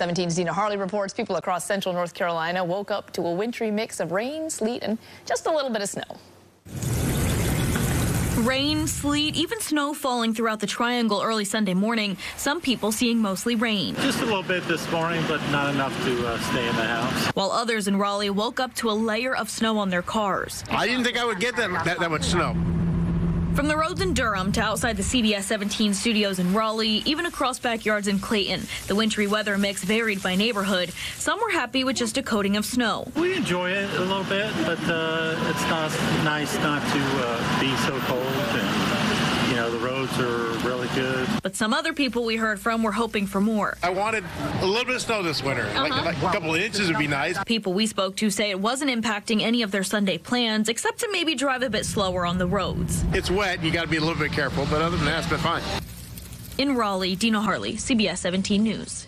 17's Dina Harley reports people across central North Carolina woke up to a wintry mix of rain, sleet, and just a little bit of snow. Rain, sleet, even snow falling throughout the triangle early Sunday morning. Some people seeing mostly rain. Just a little bit this morning, but not enough to uh, stay in the house. While others in Raleigh woke up to a layer of snow on their cars. I didn't think I would get that, that, that much snow. From the roads in Durham to outside the CBS 17 studios in Raleigh, even across backyards in Clayton, the wintry weather mix varied by neighborhood. Some were happy with just a coating of snow. We enjoy it a little bit, but uh, it's not nice not to uh, be so cold. And, you know, the roads are good. But some other people we heard from were hoping for more. I wanted a little bit of snow this winter. Uh-huh. Like, like a couple of inches would be nice. People we spoke to say it wasn't impacting any of their Sunday plans, except to maybe drive a bit slower on the roads. It's wet. You got to be a little bit careful, but other than that, it's been fine. In Raleigh, Dina Harley, CBS 17 News.